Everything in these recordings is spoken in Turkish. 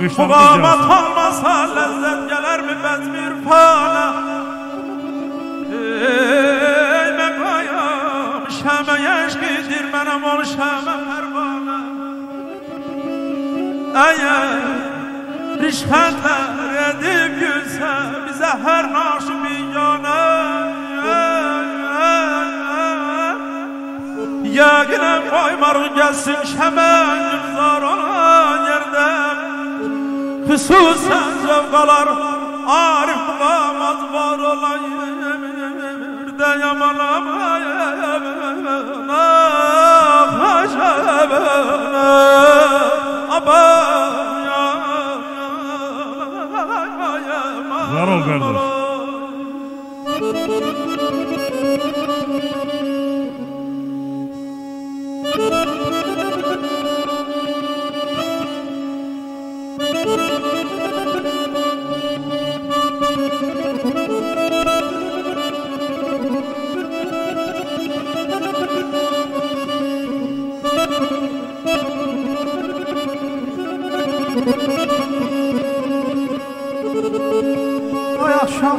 Muqamat olmasa lezzet gelir mi bezmir fana? Ey mekayam şeme yeşkidir menem ol şeme pervana. Eğer rişvetler edip gülse bize her naşı bir yana Yaginem koymar gelsin şemen gülzar olan Hususen zevkalar Arif bulamaz var olan yerde Yamalamayana Haşebena Abaya Var ol kardeş. Ay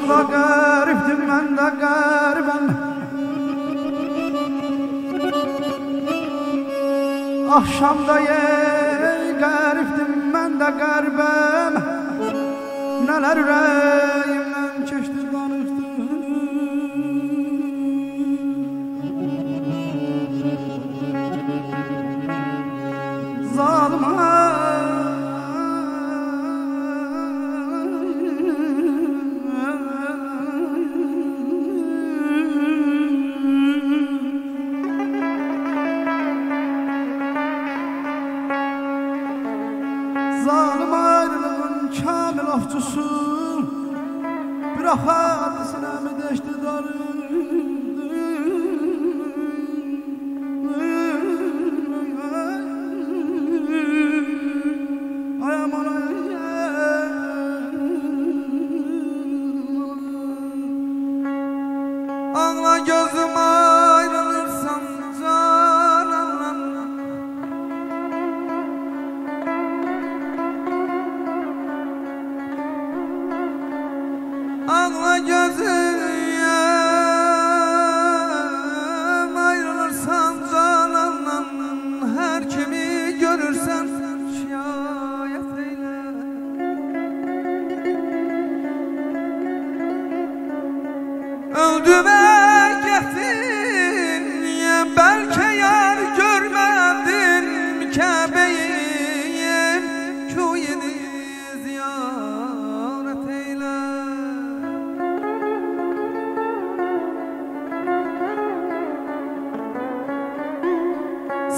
akşamda gariptim ben de garibim. Akşamda ye gariptim ben de garibim. Neler yüreğimden Bir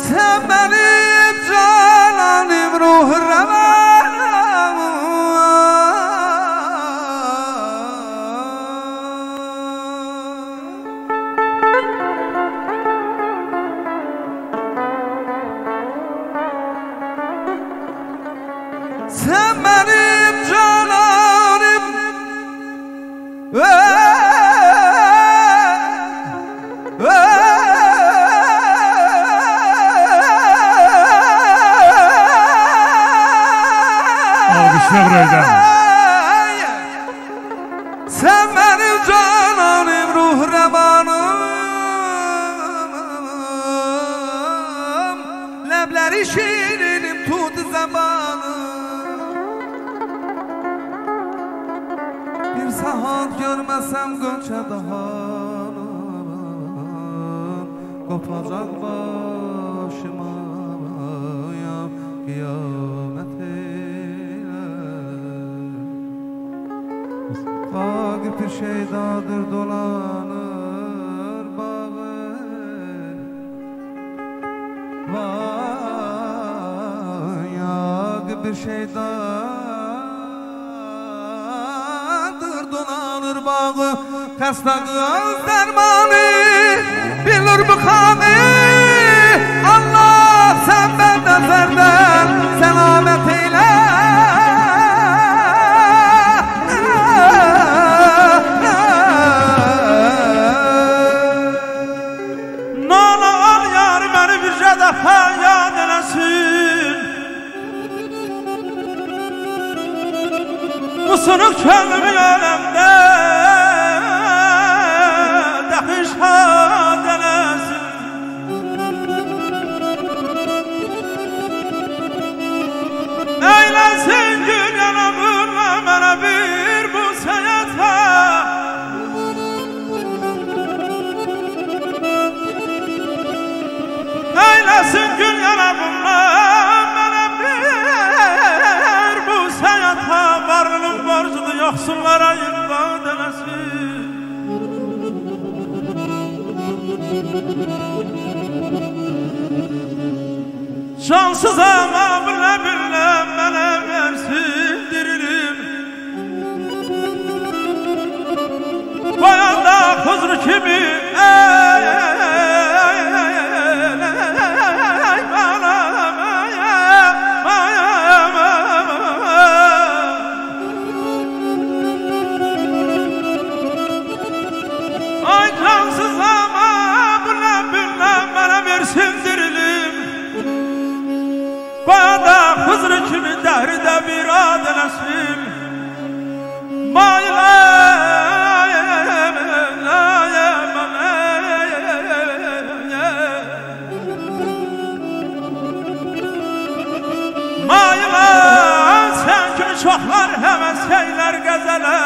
Sen benim cananım ruh Burayı Sen benim cananım ruh revanım Lebleri şirinim tut zamanım Bir saat görmesem göçe dahanım. Kopacak başıma ya kıyamet Bir şeydadır dolanır bağı. Vay yakıp bir şeydadır dolanır bağı. Kasta göz dermanı bilir bu kanı. Allah sen benden senden selamet eyle Bu sınık borcunu yoksullara yılda denesin Şanssız ama bile bile bana versin dirilim. Bayan da huzur kimi ey, kimi dehride bir adelesin Mayılan sen kimi çoxlar həvəs eylər qəzələ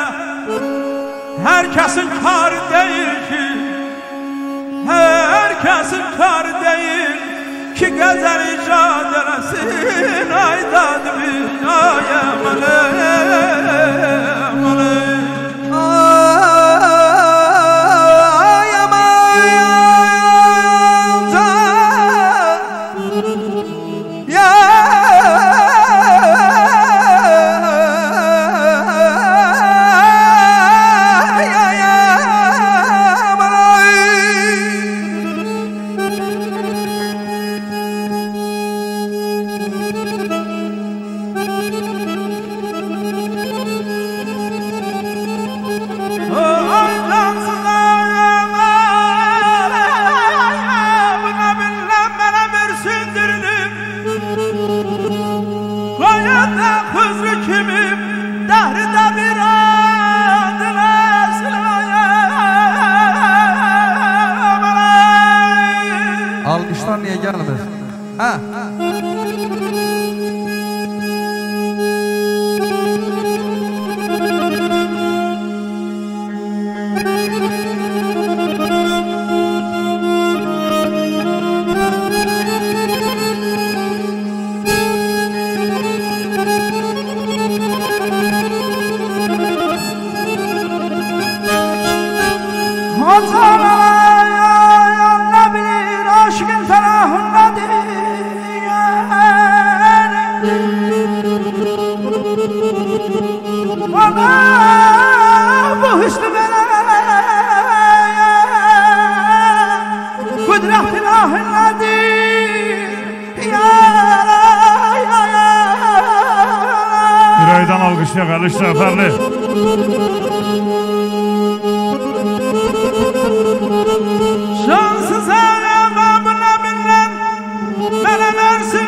Hər kəsin karı deyil ki Hər kəsin karı deyil ki. Qəzəl icad eləsin Ay dadmi, Alkışlar niye gelmez? Ha? ne Alkışlayak Ali Seferli. Şanssız alem abla billen Bana versin